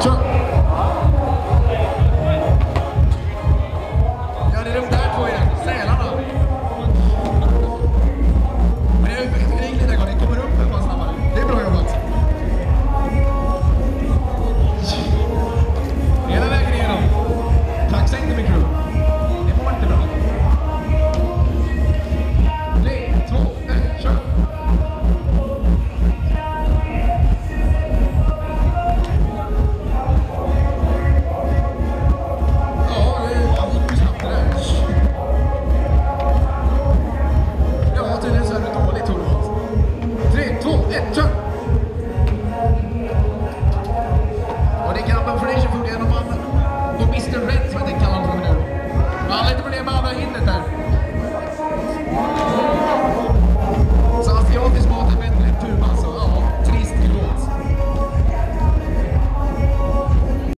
자 Alex, but they can't run. Well, let me about the hint that.